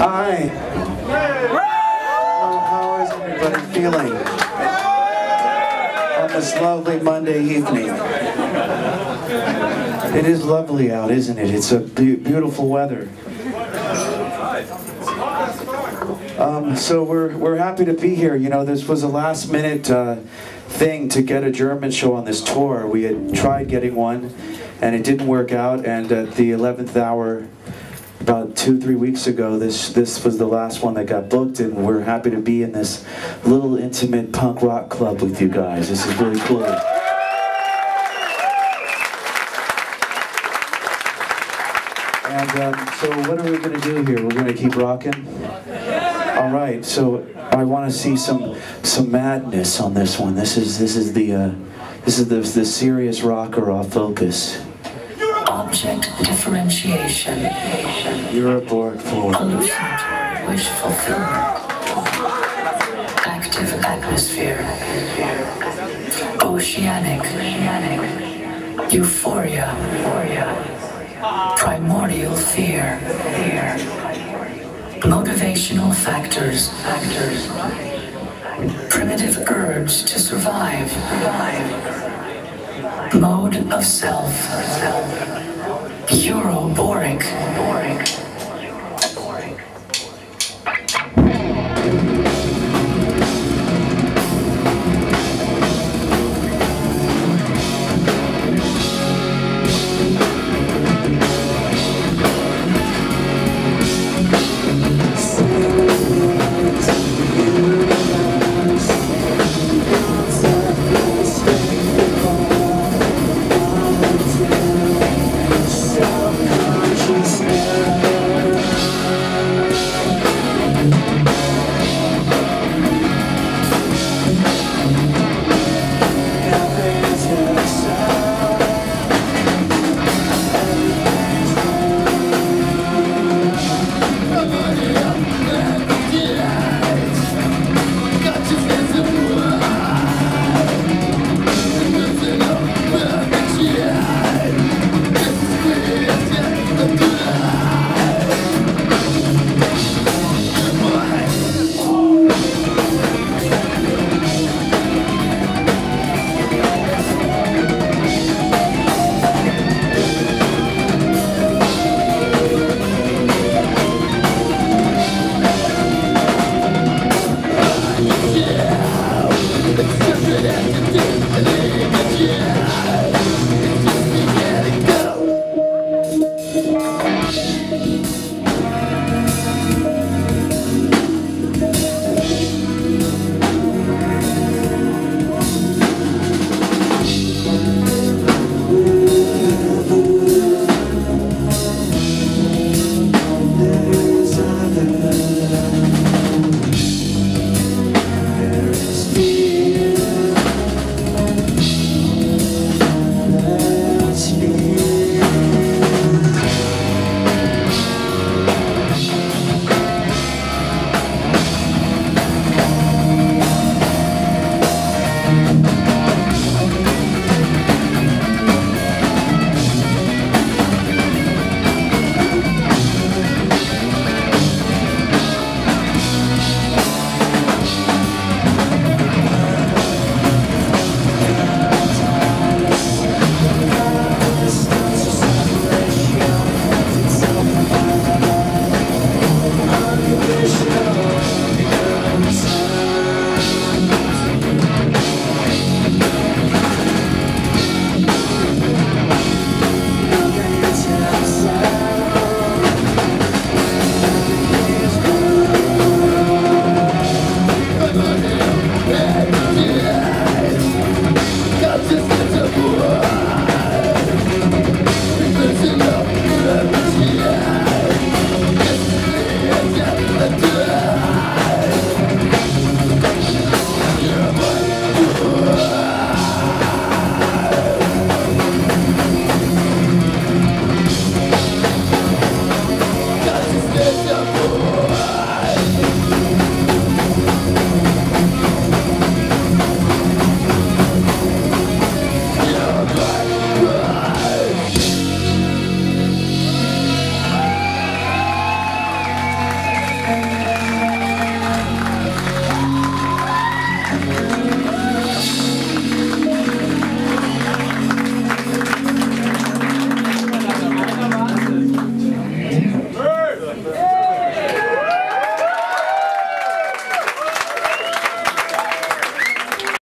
Hi. How, is everybody feeling on this lovely Monday evening? It is lovely out, isn't it? It's a be- beautiful weather. Um, so we're we're happy to be here. You know, this was a last minute uh, thing to get a German show on this tour. We had tried getting one, and it didn't work out. And at the 11th hour, about two three weeks ago, this this was the last one that got booked, and we're happy to be in this little intimate punk rock club with you guys. This is really cool. And um, so, what are we going to do here? We're going to keep rocking. All right. So, I want to see some some madness on this one. This is this is the uh, this is the the serious rocker off focus. Object differentiation. Uroboric form. Hallucinatory wish fulfillment. Active atmosphere. Oceanic. Euphoria. Primordial fear. Fear. Motivational factors. Factors. Primitive urge to survive. Mode of self. Uroboric.